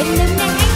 Belum yang